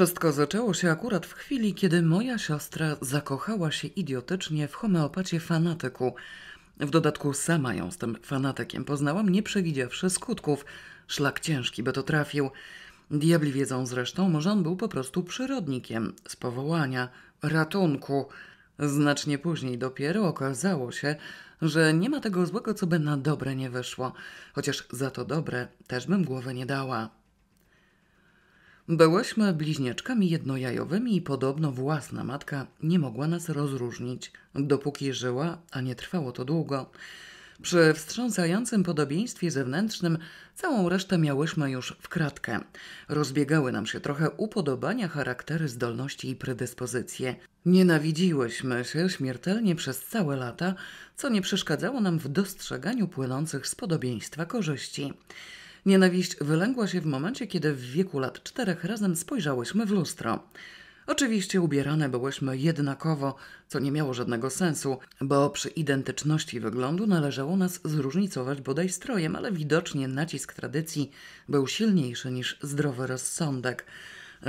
Wszystko zaczęło się akurat w chwili, kiedy moja siostra zakochała się idiotycznie w homeopacie fanatyku. W dodatku sama ją z tym fanatykiem poznałam, nie przewidziawszy skutków. Szlak ciężki by to trafił. Diabli wiedzą zresztą, może on był po prostu przyrodnikiem, z powołania, ratunku. Znacznie później dopiero okazało się, że nie ma tego złego, co by na dobre nie wyszło, chociaż za to dobre też bym głowę nie dała. Byłyśmy bliźniaczkami jednojajowymi i podobno własna matka nie mogła nas rozróżnić, dopóki żyła, a nie trwało to długo. Przy wstrząsającym podobieństwie zewnętrznym całą resztę miałyśmy już w kratkę. Rozbiegały nam się trochę upodobania, charaktery, zdolności i predyspozycje. Nienawidziłyśmy się śmiertelnie przez całe lata, co nie przeszkadzało nam w dostrzeganiu płynących z podobieństwa korzyści. Nienawiść wylęgła się w momencie, kiedy w wieku lat czterech razem spojrzałyśmy w lustro. Oczywiście ubierane byłyśmy jednakowo, co nie miało żadnego sensu, bo przy identyczności wyglądu należało nas zróżnicować bodaj strojem, ale widocznie nacisk tradycji był silniejszy niż zdrowy rozsądek.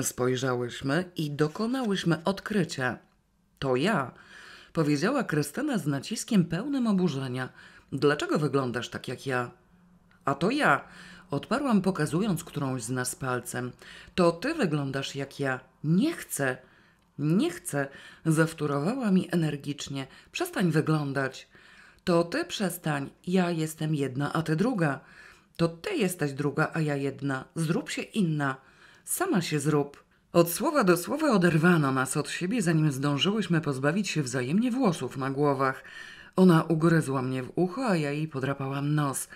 Spojrzałyśmy i dokonałyśmy odkrycia. To ja, powiedziała Krystyna z naciskiem pełnym oburzenia. Dlaczego wyglądasz tak jak ja? A to ja, Odparłam, pokazując którąś z nas palcem. To ty wyglądasz jak ja. Nie chcę. Nie chcę, zawtórowała mi energicznie. Przestań wyglądać. To ty przestań. Ja jestem jedna, a ty druga. To ty jesteś druga, a ja jedna. Zrób się inna. Sama się zrób. Od słowa do słowa oderwano nas od siebie, zanim zdążyłyśmy pozbawić się wzajemnie włosów na głowach. Ona ugryzła mnie w ucho, a ja jej podrapałam nos.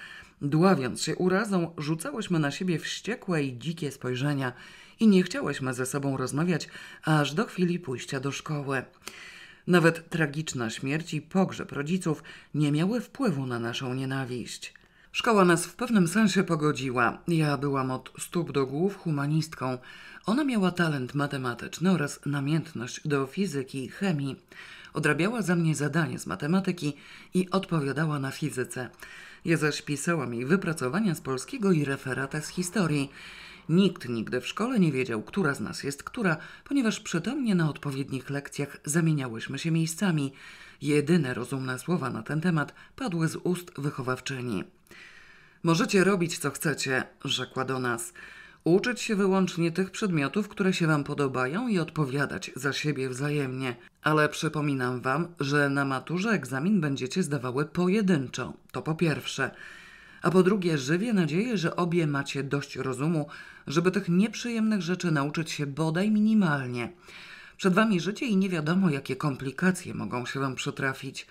Dławiąc się urazą, rzucałyśmy na siebie wściekłe i dzikie spojrzenia i nie chciałyśmy ze sobą rozmawiać aż do chwili pójścia do szkoły. Nawet tragiczna śmierć i pogrzeb rodziców nie miały wpływu na naszą nienawiść. Szkoła nas w pewnym sensie pogodziła. Ja byłam od stóp do głów humanistką. Ona miała talent matematyczny oraz namiętność do fizyki i chemii. Odrabiała za mnie zadanie z matematyki i odpowiadała na fizyce. Ja zaś pisałam jej wypracowania z polskiego i referata z historii. Nikt nigdy w szkole nie wiedział, która z nas jest która, ponieważ przytomnie na odpowiednich lekcjach zamieniałyśmy się miejscami. Jedyne rozumne słowa na ten temat padły z ust wychowawczyni. Możecie robić co chcecie, rzekła do nas. Uczyć się wyłącznie tych przedmiotów, które się Wam podobają i odpowiadać za siebie wzajemnie. Ale przypominam Wam, że na maturze egzamin będziecie zdawały pojedynczo. To po pierwsze. A po drugie, żywię nadzieję, że obie macie dość rozumu, żeby tych nieprzyjemnych rzeczy nauczyć się bodaj minimalnie. Przed Wami życie i nie wiadomo, jakie komplikacje mogą się Wam przytrafić.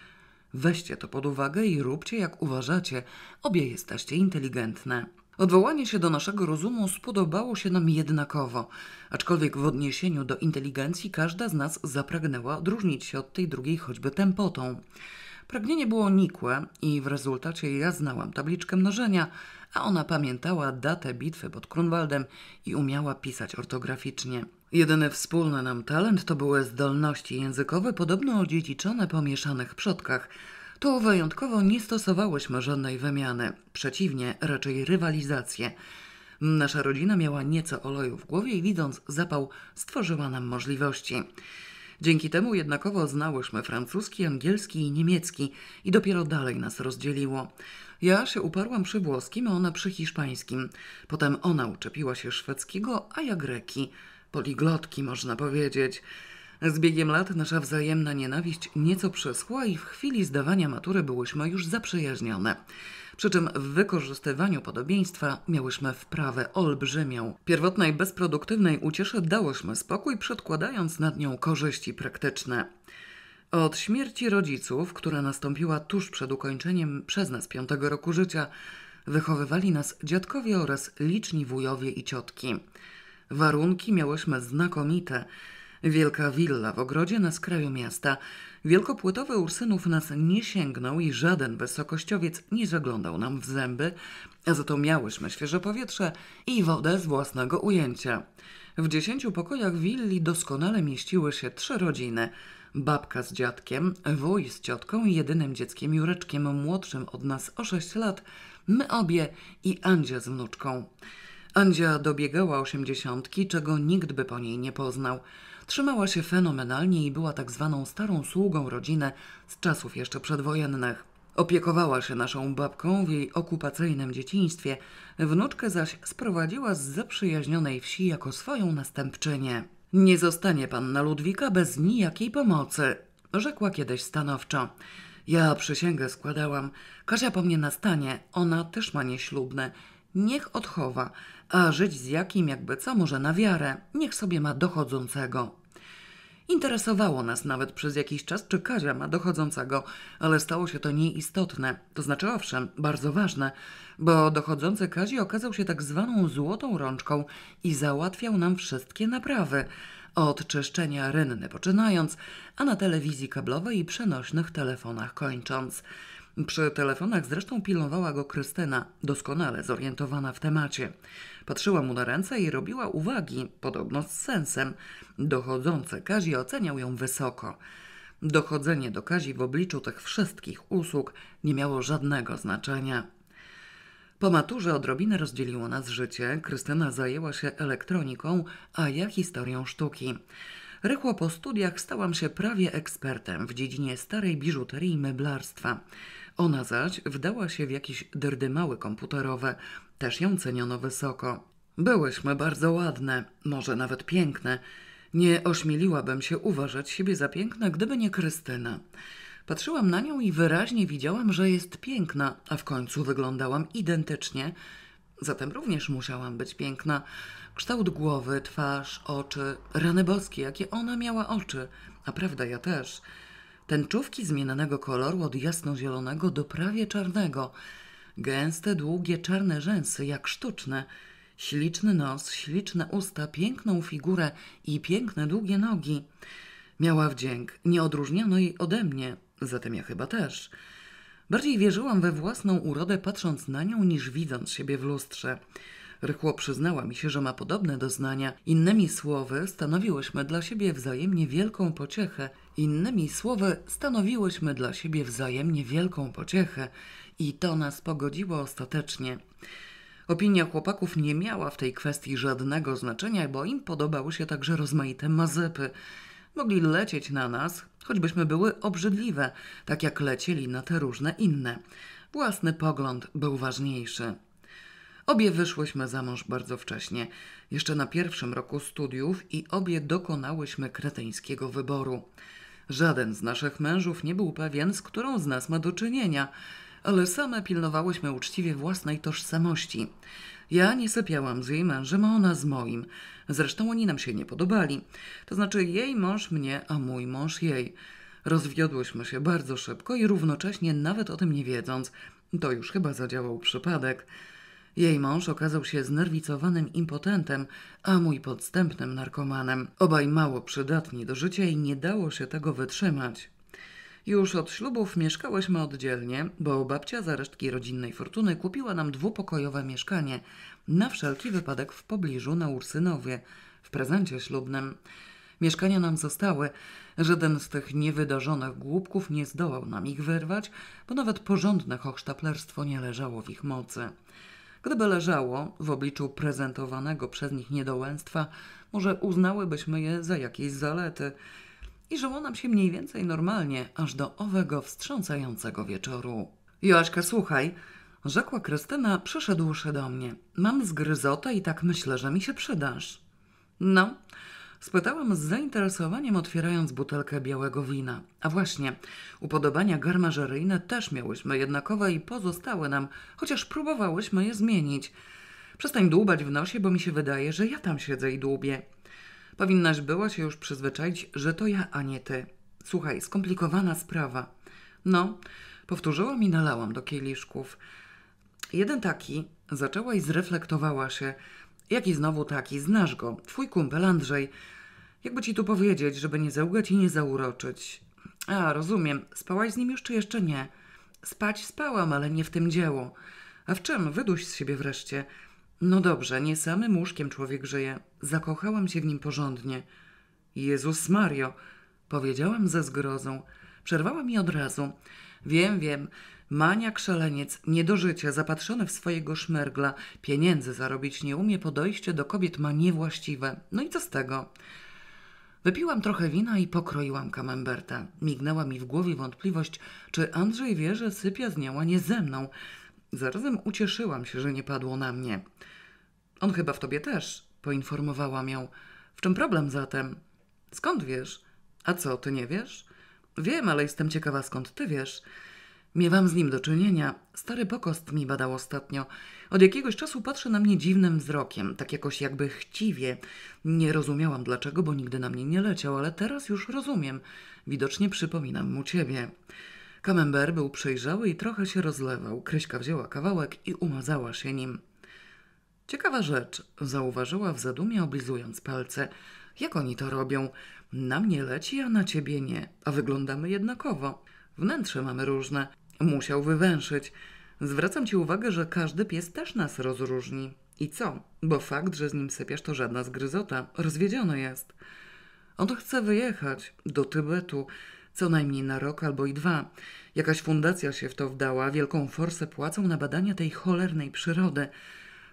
Weźcie to pod uwagę i róbcie jak uważacie. Obie jesteście inteligentne. Odwołanie się do naszego rozumu spodobało się nam jednakowo, aczkolwiek w odniesieniu do inteligencji każda z nas zapragnęła odróżnić się od tej drugiej choćby tempotą. Pragnienie było nikłe i w rezultacie ja znałam tabliczkę mnożenia, a ona pamiętała datę bitwy pod Grunwaldem i umiała pisać ortograficznie. Jedyny wspólny nam talent to były zdolności językowe podobno odziedziczone po mieszanych przodkach – tu wyjątkowo nie stosowałyśmy żadnej wymiany, przeciwnie, raczej rywalizację. Nasza rodzina miała nieco oleju w głowie i widząc zapał, stworzyła nam możliwości. Dzięki temu jednakowo znałyśmy francuski, angielski i niemiecki i dopiero dalej nas rozdzieliło. Ja się uparłam przy włoskim, a ona przy hiszpańskim. Potem ona uczepiła się szwedzkiego, a ja greki. Poliglotki, można powiedzieć. Z biegiem lat nasza wzajemna nienawiść nieco przeschła i w chwili zdawania matury byłyśmy już zaprzyjaźnione. Przy czym w wykorzystywaniu podobieństwa miałyśmy wprawę olbrzymią. Pierwotnej bezproduktywnej ucieszy dałyśmy spokój, przedkładając nad nią korzyści praktyczne. Od śmierci rodziców, która nastąpiła tuż przed ukończeniem przez nas piątego roku życia, wychowywali nas dziadkowie oraz liczni wujowie i ciotki. Warunki miałyśmy znakomite – Wielka willa w ogrodzie na skraju miasta. Wielkopłytowy Ursynów nas nie sięgnął i żaden wysokościowiec nie zaglądał nam w zęby, a za to miałyśmy świeże powietrze i wodę z własnego ujęcia. W dziesięciu pokojach willi doskonale mieściły się trzy rodziny. Babka z dziadkiem, wuj z ciotką i jedynym dzieckiem Jureczkiem młodszym od nas o sześć lat, my obie i Andzia z wnuczką. Andzia dobiegała osiemdziesiątki, czego nikt by po niej nie poznał. Trzymała się fenomenalnie i była tak zwaną starą sługą rodziny z czasów jeszcze przedwojennych. Opiekowała się naszą babką w jej okupacyjnym dzieciństwie, wnuczkę zaś sprowadziła z zaprzyjaźnionej wsi jako swoją następczynię. Nie zostanie panna Ludwika bez nijakiej pomocy, rzekła kiedyś stanowczo. Ja przysięgę składałam. Kasia po mnie nastanie, ona też ma nieślubne. Niech odchowa, a żyć z jakim jakby co może na wiarę, niech sobie ma dochodzącego. Interesowało nas nawet przez jakiś czas, czy Kazia ma dochodzącego, ale stało się to nieistotne, to znaczy owszem, bardzo ważne, bo dochodzący Kazi okazał się tak zwaną złotą rączką i załatwiał nam wszystkie naprawy, od czyszczenia rynny poczynając, a na telewizji kablowej i przenośnych telefonach kończąc. Przy telefonach zresztą pilnowała go Krystyna, doskonale zorientowana w temacie. Patrzyła mu na ręce i robiła uwagi, podobno z sensem. Dochodzące Kazi oceniał ją wysoko. Dochodzenie do Kazi w obliczu tych wszystkich usług nie miało żadnego znaczenia. Po maturze odrobinę rozdzieliło nas życie. Krystyna zajęła się elektroniką, a ja historią sztuki. Rychło po studiach stałam się prawie ekspertem w dziedzinie starej biżuterii i meblarstwa. Ona zaś wdała się w jakieś dyrdymały komputerowe, też ją ceniono wysoko. Byłyśmy bardzo ładne, może nawet piękne. Nie ośmieliłabym się uważać siebie za piękne, gdyby nie Krystyna. Patrzyłam na nią i wyraźnie widziałam, że jest piękna, a w końcu wyglądałam identycznie. Zatem również musiałam być piękna. Kształt głowy, twarz, oczy, rany boskie, jakie ona miała oczy, a prawda ja też. Tęczówki zmienionego koloru od jasnozielonego do prawie czarnego. Gęste, długie, czarne rzęsy, jak sztuczne. Śliczny nos, śliczne usta, piękną figurę i piękne, długie nogi. Miała wdzięk, nie odróżniano jej ode mnie, zatem ja chyba też. Bardziej wierzyłam we własną urodę patrząc na nią, niż widząc siebie w lustrze. Rychło przyznała mi się, że ma podobne doznania. Innymi słowy, stanowiłyśmy dla siebie wzajemnie wielką pociechę. Innymi słowy, stanowiłyśmy dla siebie wzajemnie wielką pociechę i to nas pogodziło ostatecznie. Opinia chłopaków nie miała w tej kwestii żadnego znaczenia, bo im podobały się także rozmaite mazepy. Mogli lecieć na nas, choćbyśmy były obrzydliwe, tak jak lecieli na te różne inne. Własny pogląd był ważniejszy. Obie wyszłyśmy za mąż bardzo wcześnie, jeszcze na pierwszym roku studiów i obie dokonałyśmy kretyńskiego wyboru. Żaden z naszych mężów nie był pewien, z którą z nas ma do czynienia, ale same pilnowałyśmy uczciwie własnej tożsamości. Ja nie sypiałam z jej mężem, a ona z moim. Zresztą oni nam się nie podobali. To znaczy jej mąż mnie, a mój mąż jej. Rozwiodłyśmy się bardzo szybko i równocześnie, nawet o tym nie wiedząc, to już chyba zadziałał przypadek. Jej mąż okazał się znerwicowanym impotentem, a mój podstępnym narkomanem. Obaj mało przydatni do życia i nie dało się tego wytrzymać. Już od ślubów mieszkałyśmy oddzielnie, bo babcia za resztki rodzinnej fortuny kupiła nam dwupokojowe mieszkanie na wszelki wypadek w pobliżu na Ursynowie, w prezencie ślubnym. Mieszkania nam zostały. Żaden z tych niewydarzonych głupków nie zdołał nam ich wyrwać, bo nawet porządne hochsztaplerstwo nie leżało w ich mocy. Gdyby leżało w obliczu prezentowanego przez nich niedołęstwa, może uznałybyśmy je za jakieś zalety i żyło nam się mniej więcej normalnie, aż do owego wstrząsającego wieczoru. Joaśka, słuchaj, rzekła Krystyna, przyszedłszy do mnie. Mam zgryzotę i tak myślę, że mi się przydasz. No, Spytałam z zainteresowaniem, otwierając butelkę białego wina. A właśnie, upodobania garmażeryjne też miałyśmy jednakowe i pozostały nam, chociaż próbowałyśmy je zmienić. Przestań dłubać w nosie, bo mi się wydaje, że ja tam siedzę i dłubię. Powinnaś była się już przyzwyczaić, że to ja, a nie ty. Słuchaj, skomplikowana sprawa. No, powtórzyłam i nalałam do kieliszków. Jeden taki, zaczęła i zreflektowała się. Jaki znowu taki? Znasz go. Twój kumpel Andrzej. Jakby ci tu powiedzieć, żeby nie załgać i nie zauroczyć. A, rozumiem. Spałaś z nim już czy jeszcze nie? Spać spałam, ale nie w tym dzieło. A w czym? Wyduś z siebie wreszcie. No dobrze, nie samym łóżkiem człowiek żyje. Zakochałam się w nim porządnie. Jezus Mario, powiedziałam ze zgrozą. Przerwała mi od razu. Wiem, wiem. Maniak szaleniec, niedożycie, zapatrzony w swojego szmergla, pieniędzy zarobić nie umie, podejście do kobiet ma niewłaściwe. No i co z tego? Wypiłam trochę wina i pokroiłam kamemberta. Mignęła mi w głowie wątpliwość, czy Andrzej wie, że sypia z nią, a nie ze mną. Zarazem ucieszyłam się, że nie padło na mnie. On chyba w tobie też, poinformowałam ją. W czym problem zatem? Skąd wiesz? A co, ty nie wiesz? Wiem, ale jestem ciekawa, skąd ty wiesz. Miewam z nim do czynienia. Stary pokost mi badał ostatnio. Od jakiegoś czasu patrzy na mnie dziwnym wzrokiem, tak jakoś jakby chciwie. Nie rozumiałam dlaczego, bo nigdy na mnie nie leciał, ale teraz już rozumiem. Widocznie przypominam mu ciebie. Camembert był przejrzały i trochę się rozlewał. Kryśka wzięła kawałek i umazała się nim. Ciekawa rzecz, zauważyła w zadumie, oblizując palce. Jak oni to robią? Na mnie leci, a na ciebie nie, a wyglądamy jednakowo. Wnętrze mamy różne. Musiał wywęszyć. Zwracam ci uwagę, że każdy pies też nas rozróżni. I co? Bo fakt, że z nim sypiasz, to żadna zgryzota. Rozwiedziony jest. On chce wyjechać do Tybetu, co najmniej na rok albo i dwa. Jakaś fundacja się w to wdała, wielką forsę płacą na badania tej cholernej przyrody.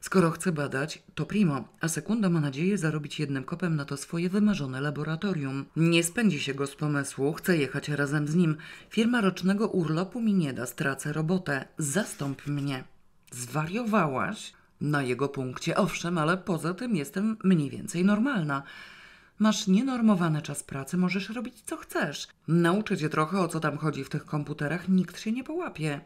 Skoro chce badać, to primo, a sekunda ma nadzieję zarobić jednym kopem na to swoje wymarzone laboratorium. Nie spędzi się go z pomysłu, chce jechać razem z nim. Firma rocznego urlopu mi nie da, stracę robotę. Zastąp mnie. Zwariowałaś? Na jego punkcie owszem, ale poza tym jestem mniej więcej normalna. Masz nienormowany czas pracy, możesz robić co chcesz. Nauczę cię trochę o co tam chodzi w tych komputerach, nikt się nie połapie.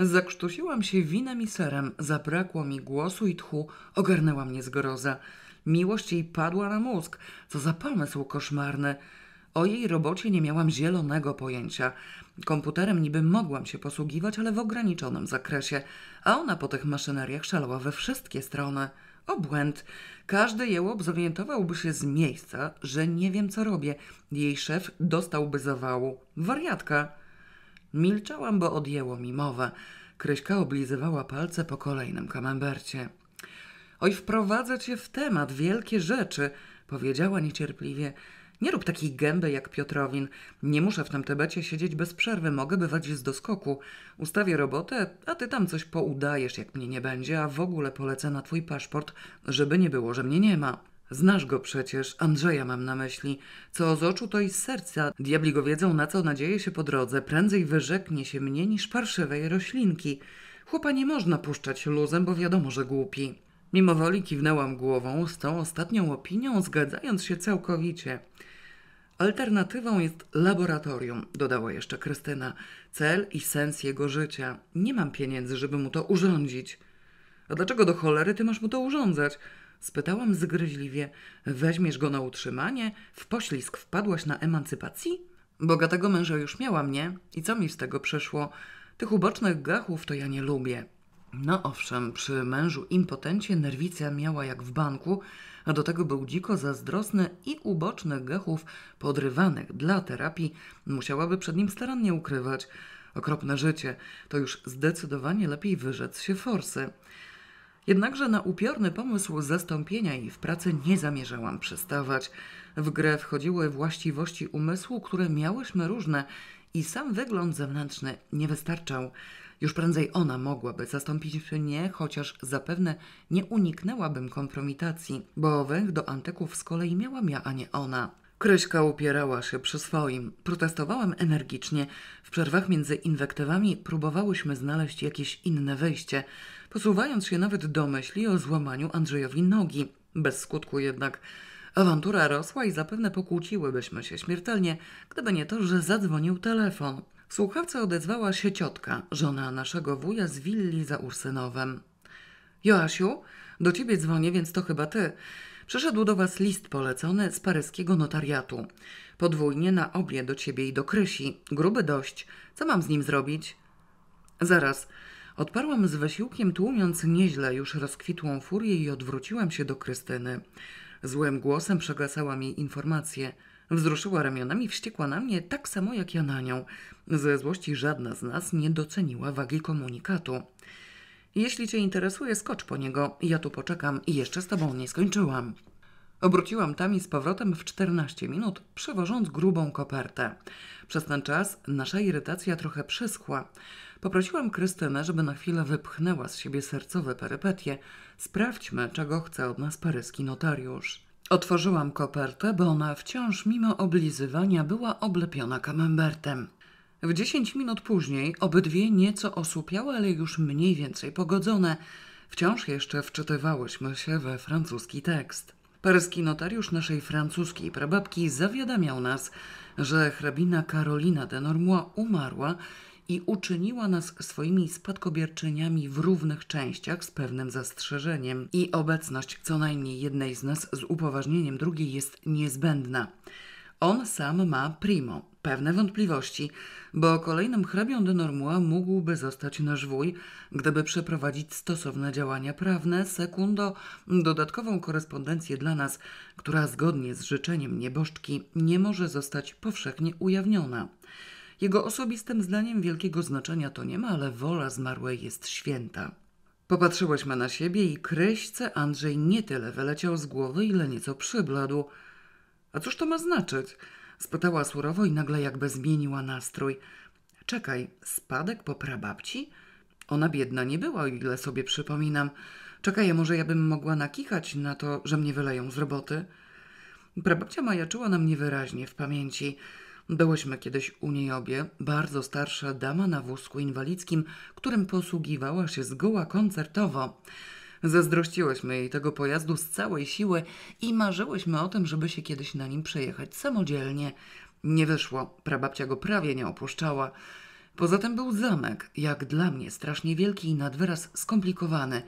Zakrztusiłam się winem i serem, zabrakło mi głosu i tchu, ogarnęła mnie zgroza. Miłość jej padła na mózg. Co za pomysł koszmarny. O jej robocie nie miałam zielonego pojęcia. Komputerem niby mogłam się posługiwać, ale w ograniczonym zakresie, a ona po tych maszyneriach szalała we wszystkie strony. Obłęd. Każdy jełop zorientowałby się z miejsca, że nie wiem co robię. Jej szef dostałby zawału. Wariatka. Milczałam, bo odjęło mi mowę. Kryśka oblizywała palce po kolejnym kamembercie. Oj, wprowadzę cię w temat, wielkie rzeczy, powiedziała niecierpliwie. Nie rób takiej gęby jak Piotrowin. Nie muszę w tym Tybecie siedzieć bez przerwy, mogę bywać z doskoku. Ustawię robotę, a ty tam coś poudajesz, jak mnie nie będzie, a w ogóle polecę na twój paszport, żeby nie było, że mnie nie ma. Znasz go przecież, Andrzeja mam na myśli. Co z oczu, to i z serca. Diabli go wiedzą, na co nadzieje się po drodze. Prędzej wyrzeknie się mnie niż parszywej roślinki. Chłopa nie można puszczać luzem, bo wiadomo, że głupi. Mimo woli kiwnęłam głową z tą ostatnią opinią, zgadzając się całkowicie. Alternatywą jest laboratorium, dodała jeszcze Krystyna. Cel i sens jego życia. Nie mam pieniędzy, żeby mu to urządzić. A dlaczego do cholery ty masz mu to urządzać? Spytałam zgryźliwie. Weźmiesz go na utrzymanie? W poślizg wpadłaś na emancypacji? Bogatego męża już miałam, nie? I co mi z tego przyszło? Tych ubocznych gachów to ja nie lubię. No owszem, przy mężu impotencie nerwicja miała jak w banku, a do tego był dziko zazdrosny i ubocznych gachów podrywanych dla terapii musiałaby przed nim starannie ukrywać. Okropne życie, to już zdecydowanie lepiej wyrzec się forsy. Jednakże na upiorny pomysł zastąpienia jej w pracy nie zamierzałam przystawać. W grę wchodziły właściwości umysłu, które miałyśmy różne i sam wygląd zewnętrzny nie wystarczał. Już prędzej ona mogłaby zastąpić mnie, chociaż zapewne nie uniknęłabym kompromitacji, bo węch do antyków z kolei miałam ja, a nie ona. Kryśka upierała się przy swoim. Protestowałam energicznie. W przerwach między inwektywami próbowałyśmy znaleźć jakieś inne wyjście, posuwając się nawet do myśli o złamaniu Andrzejowi nogi. Bez skutku jednak. Awantura rosła i zapewne pokłóciłybyśmy się śmiertelnie, gdyby nie to, że zadzwonił telefon. W słuchawce odezwała się ciotka, żona naszego wuja z willi za Ursynowem. Joasiu, do ciebie dzwonię, więc to chyba ty. Przyszedł do was list polecony z paryskiego notariatu. Podwójnie na obie do ciebie i do Krysi. Gruby dość. Co mam z nim zrobić? Zaraz. Odparłam z wysiłkiem, tłumiąc nieźle już rozkwitłą furię i odwróciłam się do Krystyny. Złym głosem przegasałam jej informację. Wzruszyła ramionami, wściekła na mnie tak samo jak ja na nią. Ze złości żadna z nas nie doceniła wagi komunikatu. Jeśli cię interesuje, skocz po niego. Ja tu poczekam i jeszcze z tobą nie skończyłam. Obróciłam tam i z powrotem w 14 minut, przewożąc grubą kopertę. Przez ten czas nasza irytacja trochę przyschła. Poprosiłam Krystynę, żeby na chwilę wypchnęła z siebie sercowe perypetie. Sprawdźmy, czego chce od nas paryski notariusz. Otworzyłam kopertę, bo ona wciąż, mimo oblizywania, była oblepiona kamembertem. W dziesięć minut później obydwie nieco osłupiałe, ale już mniej więcej pogodzone, wciąż jeszcze wczytywałyśmy się we francuski tekst. Paryski notariusz naszej francuskiej prababki zawiadamiał nas, że hrabina Karolina de Normois umarła i uczyniła nas swoimi spadkobierczyniami w równych częściach z pewnym zastrzeżeniem i obecność co najmniej jednej z nas z upoważnieniem drugiej jest niezbędna. On sam ma primo pewne wątpliwości, bo kolejnym hrabią de Normois mógłby zostać nasz wuj, gdyby przeprowadzić stosowne działania prawne, sekundo dodatkową korespondencję dla nas, która zgodnie z życzeniem nieboszczki nie może zostać powszechnie ujawniona. Jego osobistym zdaniem wielkiego znaczenia to nie ma, ale wola zmarłej jest święta. Popatrzyłyśmy na siebie i kryśce Andrzej nie tyle wyleciał z głowy, ile nieco przybladł. A cóż to ma znaczyć? spytała surowo i nagle jakby zmieniła nastrój. Czekaj, spadek po prababci? Ona biedna nie była, o ile sobie przypominam. Czekaj, może ja bym mogła nakichać na to, że mnie wyleją z roboty? Prababcia majaczyła nam niewyraźnie w pamięci. Byłyśmy kiedyś u niej obie, bardzo starsza dama na wózku inwalidzkim, którym posługiwała się zgoła koncertowo. Zazdrościłyśmy jej tego pojazdu z całej siły i marzyłyśmy o tym, żeby się kiedyś na nim przejechać samodzielnie. Nie wyszło, prababcia go prawie nie opuszczała. Poza tym był zamek, jak dla mnie strasznie wielki i nadwyraz skomplikowany.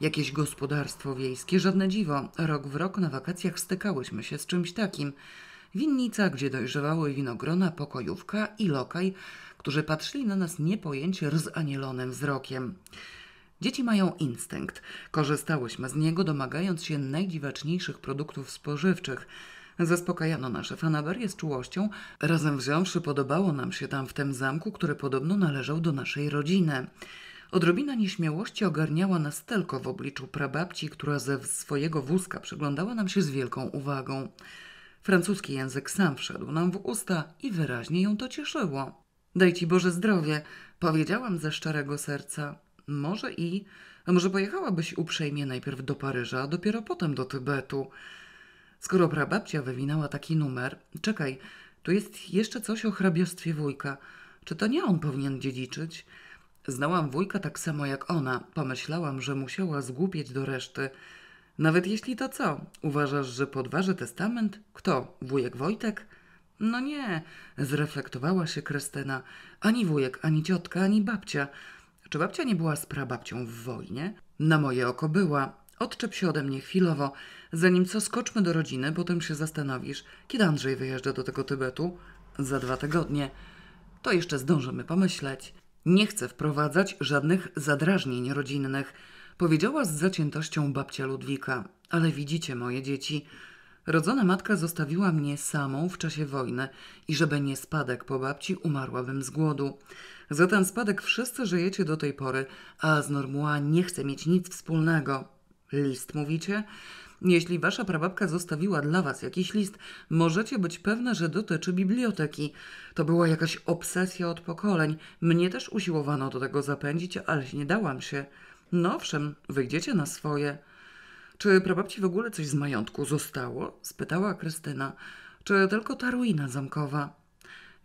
Jakieś gospodarstwo wiejskie, żadne dziwo. Rok w rok na wakacjach stykałyśmy się z czymś takim. Winnica, gdzie dojrzewały winogrona, pokojówka i lokaj, którzy patrzyli na nas niepojęcie rozanielonym wzrokiem. Dzieci mają instynkt. Korzystałyśmy z niego, domagając się najdziwaczniejszych produktów spożywczych. Zaspokajano nasze fanaberie z czułością. Razem wziąwszy, podobało nam się tam w tym zamku, który podobno należał do naszej rodziny. Odrobina nieśmiałości ogarniała nas tylko w obliczu prababci, która ze swojego wózka przyglądała nam się z wielką uwagą. Francuski język sam wszedł nam w usta i wyraźnie ją to cieszyło. Daj ci Boże zdrowie, powiedziałam ze szczerego serca. Może i. Może pojechałabyś uprzejmie najpierw do Paryża, a dopiero potem do Tybetu. Skoro prababcia wywinęła taki numer, czekaj, tu jest jeszcze coś o hrabiostwie wujka. Czy to nie on powinien dziedziczyć? Znałam wujka tak samo jak ona. Pomyślałam, że musiała zgłupieć do reszty. Nawet jeśli to co? Uważasz, że podważy testament? Kto? Wujek Wojtek? No nie, zreflektowała się Krystyna. Ani wujek, ani ciotka, ani babcia. Czy babcia nie była z prababcią w wojnie? Na moje oko była. Odczep się ode mnie chwilowo. Zanim co, skoczmy do rodziny, potem się zastanowisz, kiedy Andrzej wyjeżdża do tego Tybetu? Za dwa tygodnie. To jeszcze zdążymy pomyśleć. Nie chcę wprowadzać żadnych zadrażnień rodzinnych, powiedziała z zaciętością babcia Ludwika. Ale widzicie, moje dzieci, rodzona matka zostawiła mnie samą w czasie wojny i żeby nie spadek po babci, umarłabym z głodu. Za ten spadek wszyscy żyjecie do tej pory, a z Normua nie chce mieć nic wspólnego. List, mówicie? Jeśli wasza prababka zostawiła dla was jakiś list, możecie być pewne, że dotyczy biblioteki. To była jakaś obsesja od pokoleń. Mnie też usiłowano do tego zapędzić, ale nie dałam się. No owszem, wyjdziecie na swoje. Czy prababci w ogóle coś z majątku zostało? spytała Krystyna. Czy tylko ta ruina zamkowa?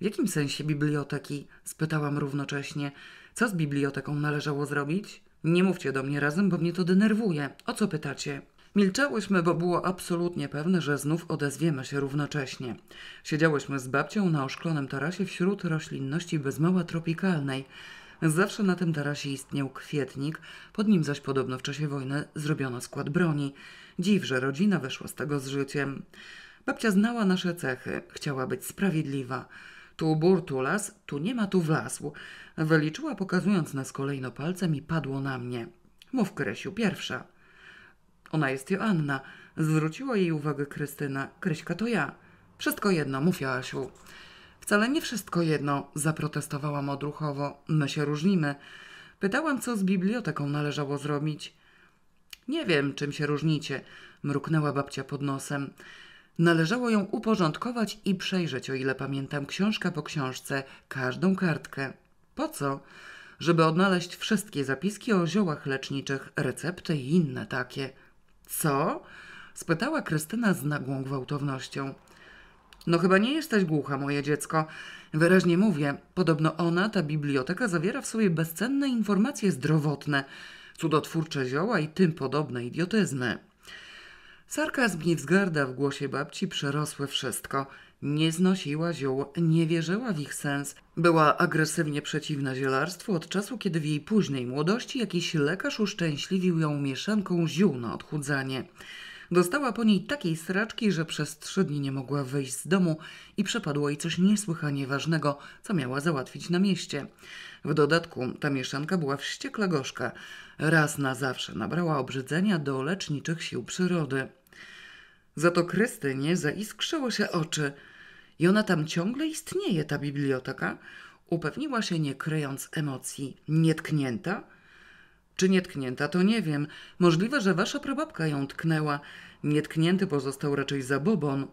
W jakim sensie biblioteki? spytałam równocześnie. Co z biblioteką należało zrobić? Nie mówcie do mnie razem, bo mnie to denerwuje. O co pytacie? Milczałyśmy, bo było absolutnie pewne, że znów odezwiemy się równocześnie. Siedziałyśmy z babcią na oszklonym tarasie wśród roślinności bez mała tropikalnej. Zawsze na tym tarasie istniał kwietnik, pod nim zaś podobno w czasie wojny zrobiono skład broni. Dziw, że rodzina weszła z tego z życiem. Babcia znała nasze cechy, chciała być sprawiedliwa. Tu bur, tu las, tu nie ma, tu wlazł. Wyliczyła, pokazując nas kolejno palcem i padło na mnie. Mów, Krysiu, pierwsza. Ona jest Joanna. Zwróciła jej uwagę Krystyna. Kryśka to ja. Wszystko jedno, mów Joasiu. Wcale nie wszystko jedno, zaprotestowałam odruchowo. My się różnimy. Pytałam, co z biblioteką należało zrobić. Nie wiem, czym się różnicie, mruknęła babcia pod nosem. Należało ją uporządkować i przejrzeć, o ile pamiętam, książka po książce, każdą kartkę. Po co? Żeby odnaleźć wszystkie zapiski o ziołach leczniczych, recepty i inne takie. Co? spytała Krystyna z nagłą gwałtownością. No chyba nie jesteś głucha, moje dziecko. Wyraźnie mówię, podobno ona, ta biblioteka, zawiera w sobie bezcenne informacje zdrowotne, cudotwórcze zioła i tym podobne idiotyzmy. Sarkazm i wzgarda w głosie babci przerosły wszystko. Nie znosiła ziół, nie wierzyła w ich sens. Była agresywnie przeciwna zielarstwu od czasu, kiedy w jej późnej młodości jakiś lekarz uszczęśliwił ją mieszanką ziół na odchudzanie. Dostała po niej takiej straczki, że przez trzy dni nie mogła wyjść z domu i przepadło jej coś niesłychanie ważnego, co miała załatwić na mieście. W dodatku ta mieszanka była wściekle gorzka. Raz na zawsze nabrała obrzydzenia do leczniczych sił przyrody. Za to Krystynie zaiskrzyło się oczy. I ona tam ciągle istnieje, ta biblioteka? Upewniła się, nie kryjąc emocji. Nietknięta? Czy nietknięta, to nie wiem. Możliwe, że wasza prababka ją tknęła. Nietknięty pozostał raczej zabobon.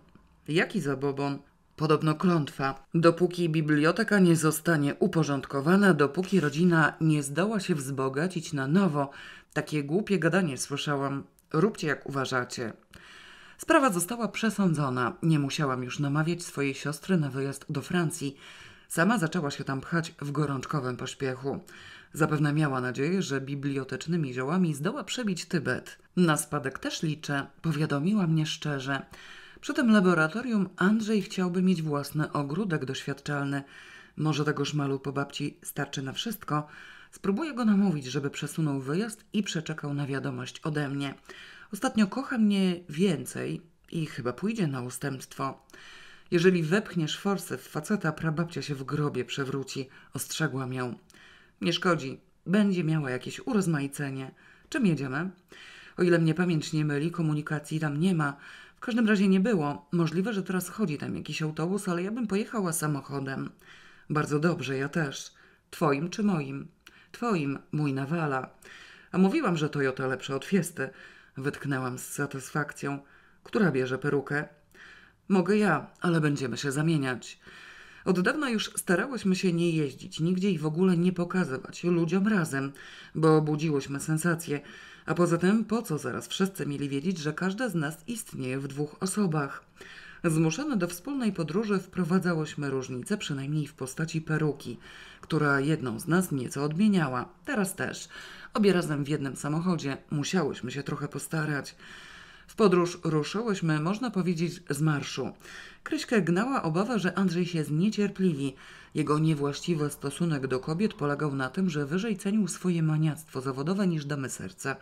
Jaki zabobon? Podobno klątwa. Dopóki biblioteka nie zostanie uporządkowana, dopóki rodzina nie zdoła się wzbogacić na nowo, takie głupie gadanie słyszałam. Róbcie jak uważacie. Sprawa została przesądzona. Nie musiałam już namawiać swojej siostry na wyjazd do Francji. Sama zaczęła się tam pchać w gorączkowym pośpiechu. Zapewne miała nadzieję, że bibliotecznymi ziołami zdoła przebić Tybet. Na spadek też liczę, powiadomiła mnie szczerze. Przy tym laboratorium Andrzej chciałby mieć własny ogródek doświadczalny. Może tego szmalu po babci starczy na wszystko. Spróbuję go namówić, żeby przesunął wyjazd i przeczekał na wiadomość ode mnie. Ostatnio kocha mnie więcej i chyba pójdzie na ustępstwo. Jeżeli wepchniesz forsę w faceta, prababcia się w grobie przewróci, ostrzegłam ją. Nie szkodzi, będzie miała jakieś urozmaicenie. Czym jedziemy? O ile mnie pamięć nie myli, komunikacji tam nie ma. W każdym razie nie było. Możliwe, że teraz chodzi tam jakiś autobus, ale ja bym pojechała samochodem. Bardzo dobrze, ja też. Twoim czy moim? Twoim, mój nawala. A mówiłam, że Toyota lepsza od Fiesty. Wytknęłam z satysfakcją. Która bierze perukę? Mogę ja, ale będziemy się zamieniać. Od dawna już starałyśmy się nie jeździć nigdzie i w ogóle nie pokazywać ludziom razem, bo budziłyśmy sensację. A poza tym, po co zaraz wszyscy mieli wiedzieć, że każda z nas istnieje w dwóch osobach? Zmuszone do wspólnej podróży wprowadzałyśmy różnicę, przynajmniej w postaci peruki, która jedną z nas nieco odmieniała. Teraz też. Obie razem w jednym samochodzie. Musiałyśmy się trochę postarać. W podróż ruszyłyśmy, można powiedzieć, z marszu. Kryśkę gnała obawa, że Andrzej się zniecierpliwi. Jego niewłaściwy stosunek do kobiet polegał na tym, że wyżej cenił swoje maniactwo zawodowe niż damy serca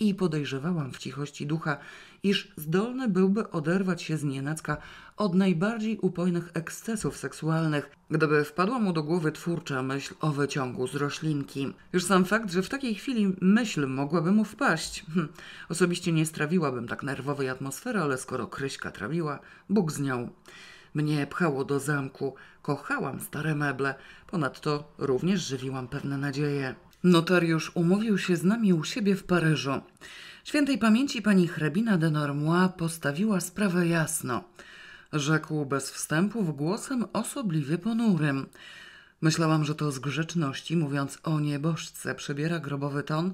i podejrzewałam w cichości ducha, iż zdolny byłby oderwać się z nienacka od najbardziej upojnych ekscesów seksualnych, gdyby wpadła mu do głowy twórcza myśl o wyciągu z roślinki. Już sam fakt, że w takiej chwili myśl mogłaby mu wpaść. Hm. Osobiście nie strawiłabym tak nerwowej atmosfery, ale skoro Kryśka trawiła, Bóg z nią. Mnie pchało do zamku, kochałam stare meble, ponadto również żywiłam pewne nadzieje. Notariusz umówił się z nami u siebie w Paryżu. Świętej pamięci pani hrabina de Normois postawiła sprawę jasno. Rzekł bez wstępów głosem osobliwie ponurym. Myślałam, że to z grzeczności, mówiąc o nieboszce, przybiera grobowy ton,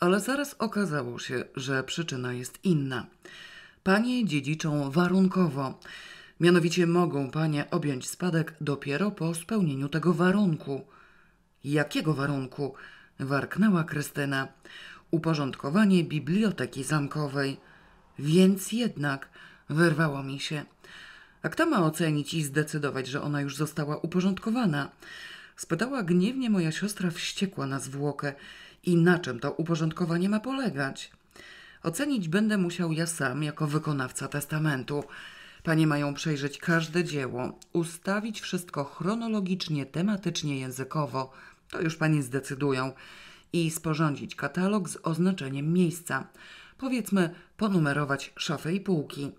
ale zaraz okazało się, że przyczyna jest inna. Panie dziedziczą warunkowo. Mianowicie mogą panie objąć spadek dopiero po spełnieniu tego warunku. Jakiego warunku? warknęła Krystyna. Uporządkowanie biblioteki zamkowej. Więc jednak wyrwało mi się. A kto ma ocenić i zdecydować, że ona już została uporządkowana? Spytała gniewnie moja siostra wściekła na zwłokę. I na czym to uporządkowanie ma polegać? Ocenić będę musiał ja sam, jako wykonawca testamentu. Panie mają przejrzeć każde dzieło, ustawić wszystko chronologicznie, tematycznie, językowo, to już pani zdecydują, i sporządzić katalog z oznaczeniem miejsca. Powiedzmy, ponumerować szafy i półki.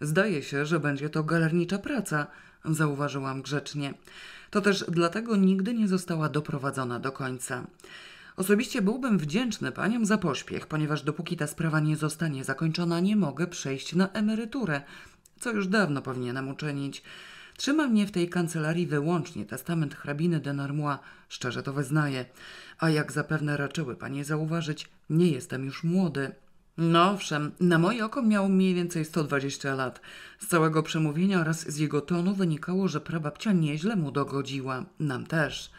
Zdaje się, że będzie to galernicza praca, zauważyłam grzecznie. To też dlatego nigdy nie została doprowadzona do końca. Osobiście byłbym wdzięczny paniom za pośpiech, ponieważ dopóki ta sprawa nie zostanie zakończona, nie mogę przejść na emeryturę, co już dawno powinienem uczynić. Trzyma mnie w tej kancelarii wyłącznie testament hrabiny de Normois, szczerze to wyznaję. A jak zapewne raczyły panie zauważyć, nie jestem już młody. No owszem, na moje oko miał mniej więcej 120 lat. Z całego przemówienia oraz z jego tonu wynikało, że prababcia nieźle mu dogodziła. Nam też.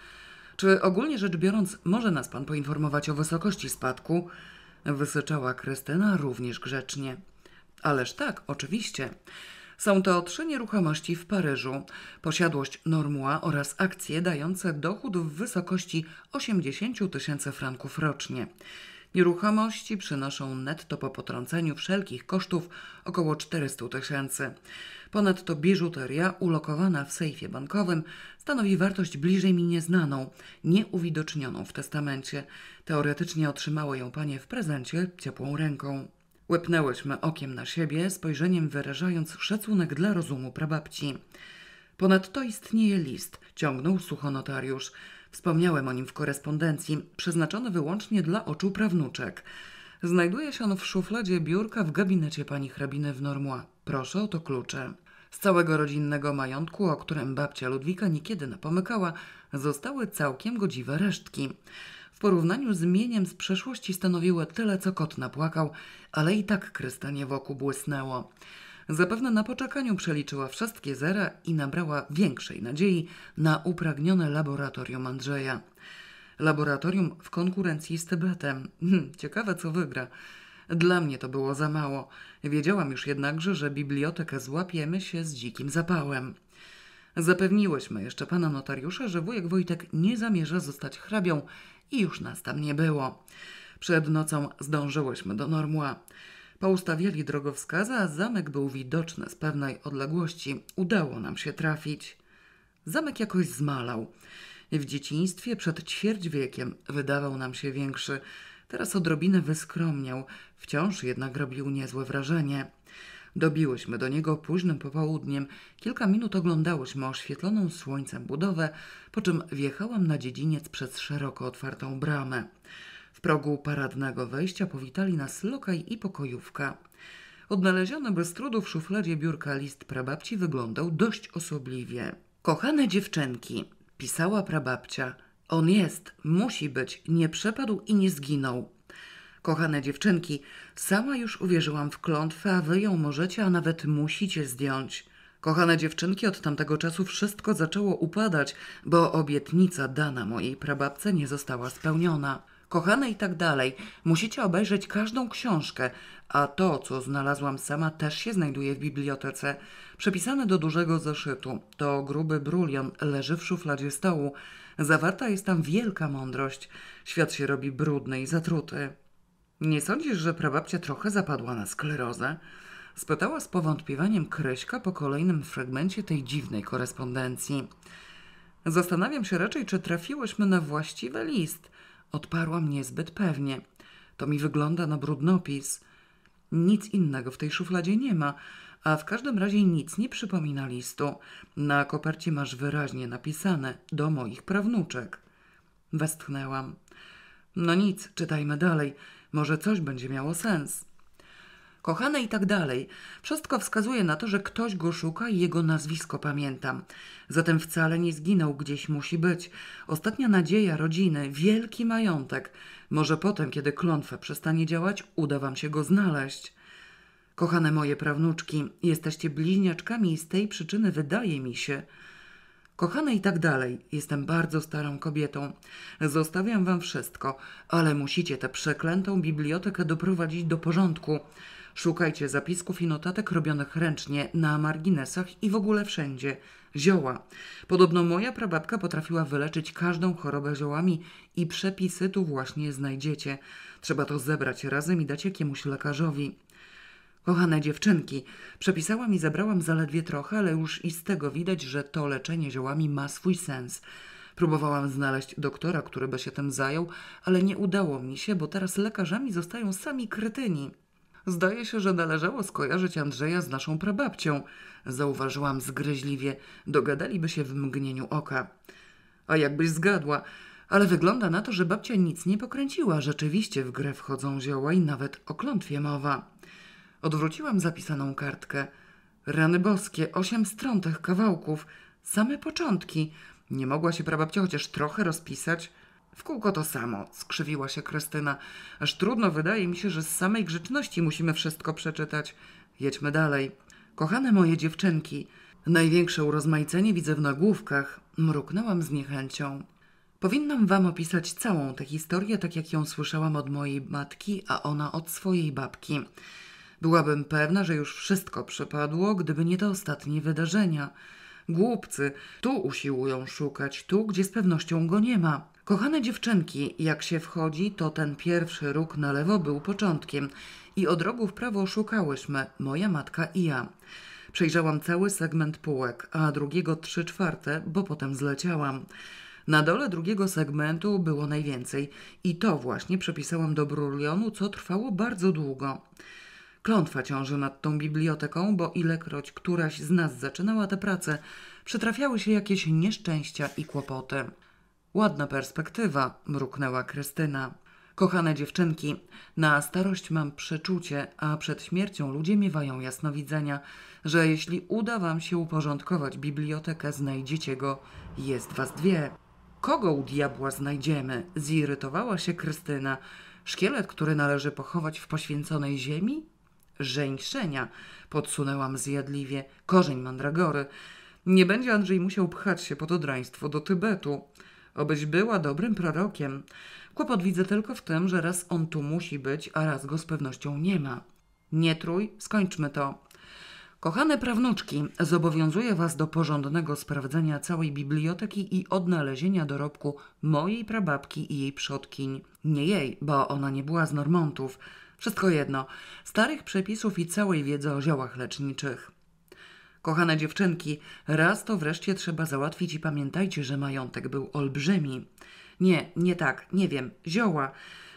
Czy ogólnie rzecz biorąc, może nas pan poinformować o wysokości spadku? Wysyczała Krystyna również grzecznie. Ależ tak, oczywiście. Są to trzy nieruchomości w Paryżu, posiadłość Normua oraz akcje dające dochód w wysokości 80 tysięcy franków rocznie. Nieruchomości przynoszą netto po potrąceniu wszelkich kosztów około 400 tysięcy. Ponadto biżuteria ulokowana w sejfie bankowym stanowi wartość bliżej mi nieznaną, nieuwidocznioną w testamencie. Teoretycznie otrzymało ją panie w prezencie ciepłą ręką. Łepnęłyśmy okiem na siebie, spojrzeniem wyrażając szacunek dla rozumu prababci. Ponadto istnieje list, ciągnął sucho notariusz. Wspomniałem o nim w korespondencji, przeznaczony wyłącznie dla oczu prawnuczek. Znajduje się on w szufladzie biurka w gabinecie pani hrabiny w Normois. Proszę o to klucze. Z całego rodzinnego majątku, o którym babcia Ludwika niekiedy napomykała, zostały całkiem godziwe resztki. W porównaniu z mieniem z przeszłości stanowiły tyle, co kot napłakał, ale i tak krystanie wokół błysnęło. Zapewne na poczekaniu przeliczyła wszystkie zera i nabrała większej nadziei na upragnione laboratorium Andrzeja. Laboratorium w konkurencji z Tybetem. Hm, ciekawe, co wygra. Dla mnie to było za mało. Wiedziałam już jednakże, że bibliotekę złapiemy się z dzikim zapałem. Zapewniłyśmy jeszcze pana notariusza, że wujek Wojtek nie zamierza zostać hrabią i już nas tam nie było. Przed nocą zdążyłyśmy do Normua. Poustawiali drogowskazy, a zamek był widoczny z pewnej odległości. Udało nam się trafić. Zamek jakoś zmalał. W dzieciństwie przed ćwierć wiekiem wydawał nam się większy. Teraz odrobinę wyskromniał, wciąż jednak robił niezłe wrażenie. Dobiłyśmy do niego późnym popołudniem. Kilka minut oglądałyśmy oświetloną słońcem budowę, po czym wjechałam na dziedziniec przez szeroko otwartą bramę. W progu paradnego wejścia powitali nas lokaj i pokojówka. Odnaleziony bez trudu w szufladzie biurka list prababci wyglądał dość osobliwie. Kochane dziewczynki, pisała prababcia, on jest, musi być, nie przepadł i nie zginął. Kochane dziewczynki, sama już uwierzyłam w klątwę, a wy ją możecie, a nawet musicie zdjąć. Kochane dziewczynki, od tamtego czasu wszystko zaczęło upadać, bo obietnica dana mojej prababce nie została spełniona. Kochane i tak dalej, musicie obejrzeć każdą książkę, a to, co znalazłam sama, też się znajduje w bibliotece. Przepisane do dużego zeszytu. To gruby brulion leży w szufladzie stołu. Zawarta jest tam wielka mądrość. Świat się robi brudny i zatruty. Nie sądzisz, że prababcia trochę zapadła na sklerozę? Spytała z powątpiewaniem Kryśka po kolejnym fragmencie tej dziwnej korespondencji. Zastanawiam się raczej, czy trafiłyśmy na właściwy list. Odparłam niezbyt pewnie. To mi wygląda na brudnopis. Nic innego w tej szufladzie nie ma, a w każdym razie nic nie przypomina listu. Na kopercie masz wyraźnie napisane do moich prawnuczek. Westchnęłam. No nic, czytajmy dalej. Może coś będzie miało sens. Kochane i tak dalej. Wszystko wskazuje na to, że ktoś go szuka i jego nazwisko pamiętam. Zatem wcale nie zginął, gdzieś musi być. Ostatnia nadzieja rodziny, wielki majątek. Może potem, kiedy klątwa przestanie działać, uda wam się go znaleźć. Kochane moje prawnuczki, jesteście bliźniaczkami i z tej przyczyny wydaje mi się, Kochane i tak dalej, jestem bardzo starą kobietą. Zostawiam wam wszystko, ale musicie tę przeklętą bibliotekę doprowadzić do porządku. Szukajcie zapisków i notatek robionych ręcznie na marginesach i w ogóle wszędzie. Zioła. Podobno moja prababka potrafiła wyleczyć każdą chorobę ziołami i przepisy tu właśnie znajdziecie. Trzeba to zebrać razem i dać jakiemuś lekarzowi. Kochane dziewczynki, przepisałam i zabrałam zaledwie trochę, ale już i z tego widać, że to leczenie ziołami ma swój sens. Próbowałam znaleźć doktora, który by się tym zajął, ale nie udało mi się, bo teraz lekarzami zostają sami kretyni. Zdaje się, że należało skojarzyć Andrzeja z naszą prababcią. Zauważyłam zgryźliwie. Dogadaliby się w mgnieniu oka. A jakbyś zgadła, Ale wygląda na to, że babcia nic nie pokręciła. Rzeczywiście w grę wchodzą zioła i nawet o klątwie mowa. Odwróciłam zapisaną kartkę. Rany boskie, osiem stron tych kawałków, same początki. Nie mogła się prababcia chociaż trochę rozpisać? W kółko to samo, skrzywiła się Krystyna. Aż trudno wydaje mi się, że z samej grzeczności musimy wszystko przeczytać. Jedźmy dalej. Kochane moje dziewczynki, największe urozmaicenie widzę w nagłówkach. Mruknęłam z niechęcią. Powinnam wam opisać całą tę historię, tak jak ją słyszałam od mojej matki, a ona od swojej babki. Byłabym pewna, że już wszystko przepadło, gdyby nie te ostatnie wydarzenia. Głupcy, tu usiłują szukać, tu, gdzie z pewnością go nie ma. Kochane dziewczynki, jak się wchodzi, to ten pierwszy róg na lewo był początkiem i od rogu w prawo szukałyśmy, moja matka i ja. Przejrzałam cały segment półek, a drugiego trzy czwarte, bo potem zleciałam. Na dole drugiego segmentu było najwięcej i to właśnie przepisałam do brulionu, co trwało bardzo długo. Klątwa ciąży nad tą biblioteką, bo ilekroć któraś z nas zaczynała tę pracę, przytrafiały się jakieś nieszczęścia i kłopoty. Ładna perspektywa, mruknęła Krystyna. Kochane dziewczynki, na starość mam przeczucie, a przed śmiercią ludzie miewają jasnowidzenia, że jeśli uda wam się uporządkować bibliotekę, znajdziecie go. Jest was dwie. Kogo u diabła znajdziemy? Zirytowała się Krystyna. Szkielet, który należy pochować w poświęconej ziemi? Żeńszenia, podsunęłam zjadliwie. Korzeń mandragory. Nie będzie Andrzej musiał pchać się pod odraństwo do Tybetu. Obyś była dobrym prorokiem. Kłopot widzę tylko w tym, że raz on tu musi być, a raz go z pewnością nie ma. Nie trój, skończmy to. Kochane prawnuczki, zobowiązuję Was do porządnego sprawdzenia całej biblioteki i odnalezienia dorobku mojej prababki i jej przodkiń. Nie jej, bo ona nie była z Normontów. Wszystko jedno, starych przepisów i całej wiedzy o ziołach leczniczych. Kochane dziewczynki, raz to wreszcie trzeba załatwić i pamiętajcie, że majątek był olbrzymi. Nie, nie tak, nie wiem, zioła.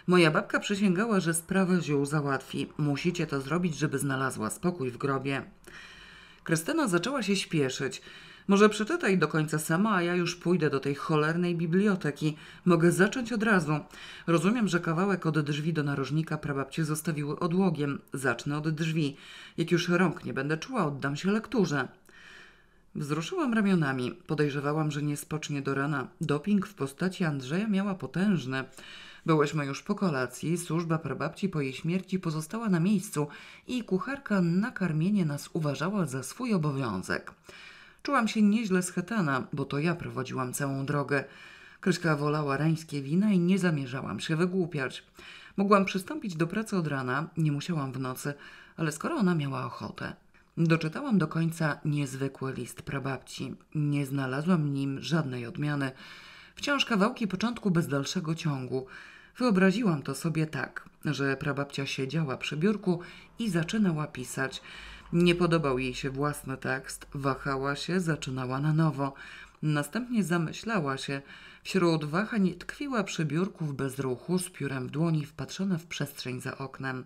Moja babka przysięgała, że sprawę ziół załatwi. Musicie to zrobić, żeby znalazła spokój w grobie. Krystyna zaczęła się śpieszyć. Może przeczytaj do końca sama, a ja już pójdę do tej cholernej biblioteki. Mogę zacząć od razu. Rozumiem, że kawałek od drzwi do narożnika prababcie zostawiły odłogiem. Zacznę od drzwi. Jak już rąk nie będę czuła, oddam się lekturze. Wzruszyłam ramionami. Podejrzewałam, że nie spocznie do rana. Doping w postaci Andrzeja miała potężny. Byłyśmy już po kolacji, służba prababci po jej śmierci pozostała na miejscu i kucharka na karmienie nas uważała za swój obowiązek. Czułam się nieźle schetana, bo to ja prowadziłam całą drogę. Kryśka wolała rańskie wina i nie zamierzałam się wygłupiać. Mogłam przystąpić do pracy od rana, nie musiałam w nocy, ale skoro ona miała ochotę. Doczytałam do końca niezwykły list prababci. Nie znalazłam nim żadnej odmiany. Wciąż kawałki początku bez dalszego ciągu. Wyobraziłam to sobie tak, że prababcia siedziała przy biurku i zaczynała pisać. Nie podobał jej się własny tekst, wahała się, zaczynała na nowo. Następnie zamyślała się. Wśród wahań tkwiła przy biurku w bezruchu, z piórem w dłoni, wpatrzona w przestrzeń za oknem.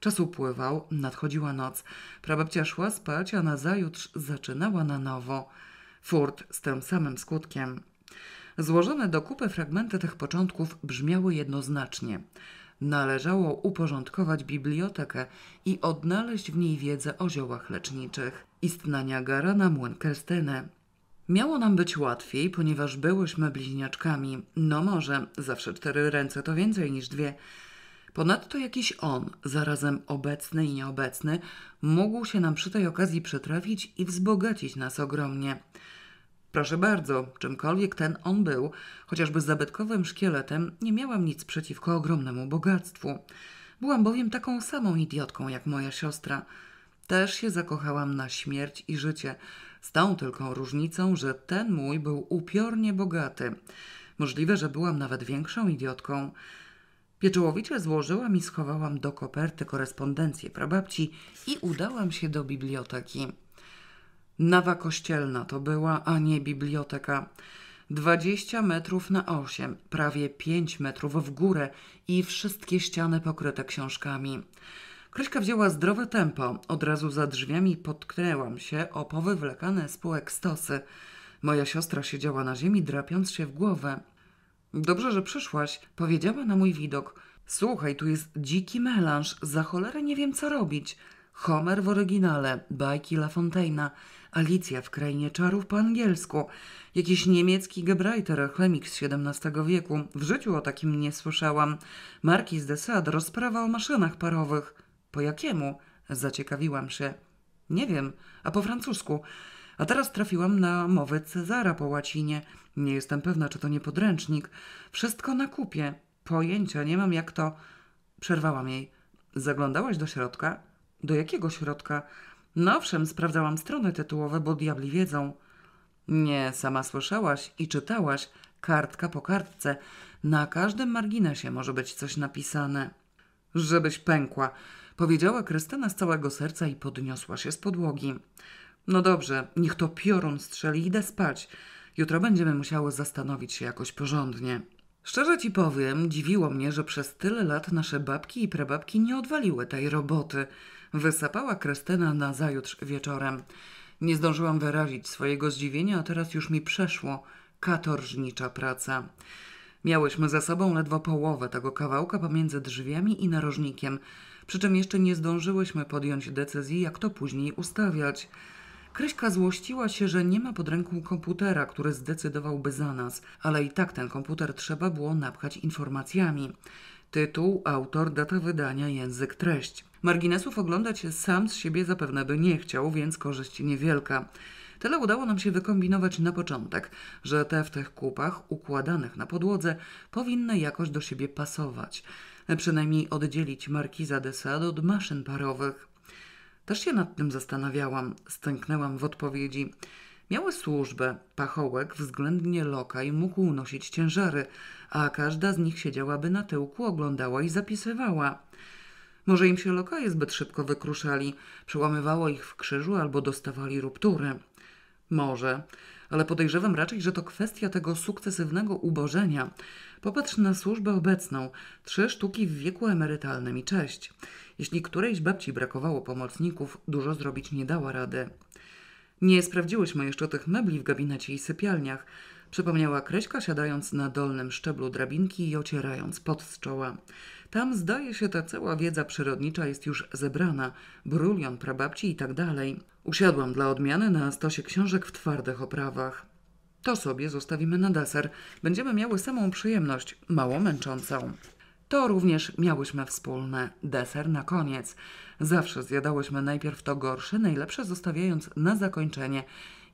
Czas upływał, nadchodziła noc. Prababcia szła spać, a nazajutrz zaczynała na nowo. Furt z tym samym skutkiem. Złożone do kupy fragmenty tych początków brzmiały jednoznacznie. Należało uporządkować bibliotekę i odnaleźć w niej wiedzę o ziołach leczniczych. Istna Niagara na młyn Kerstynę. Miało nam być łatwiej, ponieważ byłyśmy bliźniaczkami. No może, zawsze cztery ręce to więcej niż dwie. Ponadto jakiś on, zarazem obecny i nieobecny, mógł się nam przy tej okazji przytrafić i wzbogacić nas ogromnie. Proszę bardzo, czymkolwiek ten on był, chociażby zabytkowym szkieletem, nie miałam nic przeciwko ogromnemu bogactwu. Byłam bowiem taką samą idiotką jak moja siostra. Też się zakochałam na śmierć i życie, z tą tylko różnicą, że ten mój był upiornie bogaty. Możliwe, że byłam nawet większą idiotką. Pieczołowicie złożyłam i schowałam do koperty korespondencję prababci i udałam się do biblioteki. Nawa kościelna to była, a nie biblioteka. Dwadzieścia metrów na osiem, prawie pięć metrów w górę i wszystkie ściany pokryte książkami. Kryśka wzięła zdrowe tempo. Od razu za drzwiami potknęłam się o powywlekane z półek stosy. Moja siostra siedziała na ziemi, drapiąc się w głowę. Dobrze, że przyszłaś, powiedziała na mój widok. Słuchaj, tu jest dziki melanż, za cholerę nie wiem co robić. Homer w oryginale, bajki La Fontaina, Alicja w Krainie Czarów po angielsku, jakiś niemiecki Gebreiter, chemik z XVII wieku. W życiu o takim nie słyszałam. Marquis de Sade, rozprawa o maszynach parowych. Po jakiemu? Zaciekawiłam się. Nie wiem, a po francusku. A teraz trafiłam na mowę Cezara po łacinie. Nie jestem pewna, czy to nie podręcznik. Wszystko na kupie. Pojęcia nie mam, jak to. Przerwałam jej. Zaglądałaś do środka? Do jakiego środka? No owszem, sprawdzałam strony tytułowe, bo diabli wiedzą. Nie, sama słyszałaś i czytałaś, kartka po kartce. Na każdym marginesie może być coś napisane. Żebyś pękła, powiedziała Krystyna z całego serca i podniosła się z podłogi. No dobrze, niech to piorun strzeli, idę spać. Jutro będziemy musiały zastanowić się jakoś porządnie. Szczerze ci powiem, dziwiło mnie, że przez tyle lat nasze babki i prababki nie odwaliły tej roboty. Krystyna na zajutrz wieczorem. Nie zdążyłam wyrazić swojego zdziwienia, a teraz już mi przeszło. Katorżnicza praca. Miałyśmy za sobą ledwo połowę tego kawałka pomiędzy drzwiami i narożnikiem, przy czym jeszcze nie zdążyłyśmy podjąć decyzji, jak to później ustawiać. Kryśka złościła się, że nie ma pod ręką komputera, który zdecydowałby za nas, ale i tak ten komputer trzeba było napchać informacjami. Tytuł, autor, data wydania, język, treść. Marginesów oglądać sam z siebie zapewne by nie chciał, więc korzyść niewielka. Tyle udało nam się wykombinować na początek, że te w tych kupach układanych na podłodze powinny jakoś do siebie pasować. Przynajmniej oddzielić markiza de Sade od maszyn parowych. Też się nad tym zastanawiałam, stęknęłam w odpowiedzi. Miały służbę, pachołek względnie lokaj mógł nosić ciężary, a każda z nich siedziałaby na tyłku, oglądała i zapisywała. Może im się lokaje zbyt szybko wykruszali, przełamywało ich w krzyżu albo dostawali ruptury. Może, ale podejrzewam raczej, że to kwestia tego sukcesywnego ubożenia. Popatrz na służbę obecną. Trzy sztuki w wieku emerytalnym i cześć. Jeśli którejś babci brakowało pomocników, dużo zrobić nie dała rady. Nie sprawdziłyśmy jeszcze tych mebli w gabinecie i sypialniach, przypomniała Kreśka, siadając na dolnym szczeblu drabinki i ocierając pot z czoła. Tam zdaje się ta cała wiedza przyrodnicza jest już zebrana, brulion prababci i tak dalej. Usiadłam dla odmiany na stosie książek w twardych oprawach. To sobie zostawimy na deser. Będziemy miały samą przyjemność, mało męczącą. To również miałyśmy wspólne. Deser na koniec. Zawsze zjadałyśmy najpierw to gorsze, najlepsze zostawiając na zakończenie.